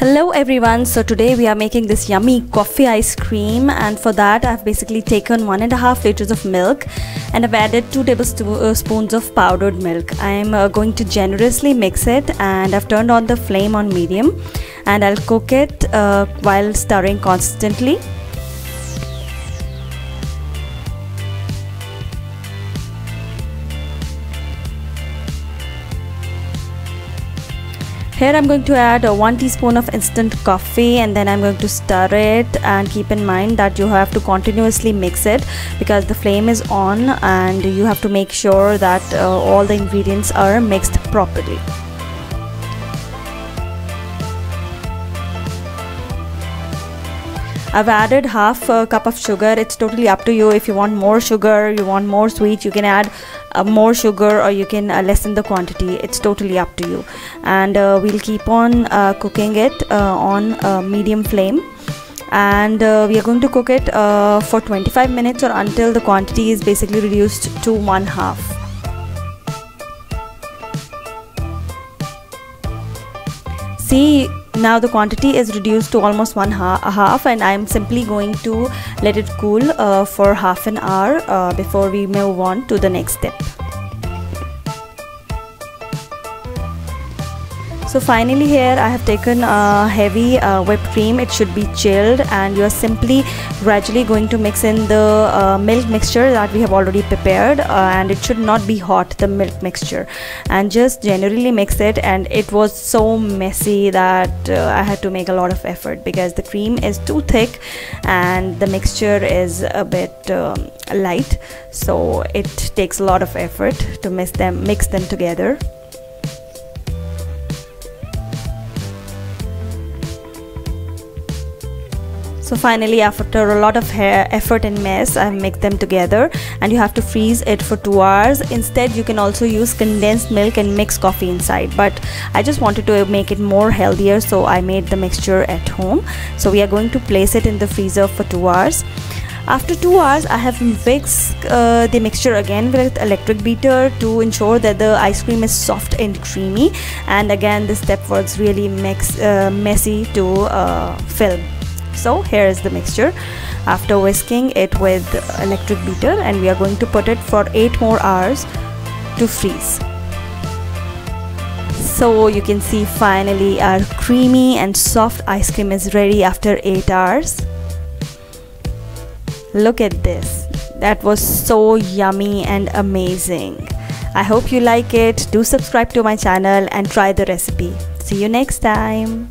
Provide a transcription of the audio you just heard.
Hello everyone, so today we are making this yummy coffee ice cream and for that I've basically taken one and a half liters of milk and I've added two tablespoons of powdered milk. I'm uh, going to generously mix it and I've turned on the flame on medium and I'll cook it uh, while stirring constantly. Here I'm going to add a 1 teaspoon of instant coffee and then I'm going to stir it and keep in mind that you have to continuously mix it because the flame is on and you have to make sure that uh, all the ingredients are mixed properly I've added half a cup of sugar. It's totally up to you. If you want more sugar you want more sweet you can add uh, more sugar or you can uh, lessen the quantity. It's totally up to you. And uh, we'll keep on uh, cooking it uh, on medium flame. And uh, we are going to cook it uh, for 25 minutes or until the quantity is basically reduced to one half. See now the quantity is reduced to almost one ha half and I'm simply going to let it cool uh, for half an hour uh, before we move on to the next step so finally here I have taken a heavy uh, whipped cream. It should be chilled and you are simply gradually going to mix in the uh, milk mixture that we have already prepared uh, and it should not be hot the milk mixture. And just generally mix it and it was so messy that uh, I had to make a lot of effort because the cream is too thick and the mixture is a bit um, light. So it takes a lot of effort to mix them mix them together so finally after a lot of hair effort and mess I've mixed them together and you have to freeze it for two hours. Instead you can also use condensed milk and mix coffee inside but I just wanted to make it more healthier so I made the mixture at home. So we are going to place it in the freezer for two hours. After two hours I have mixed uh, the mixture again with electric beater to ensure that the ice cream is soft and creamy. And again this step was really mix, uh, messy to uh, film so here is the mixture. After whisking it with electric beater and we are going to put it for 8 more hours to freeze. So you can see finally our creamy and soft ice cream is ready after 8 hours. Look at this. That was so yummy and amazing. I hope you like it. Do subscribe to my channel and try the recipe. See you next time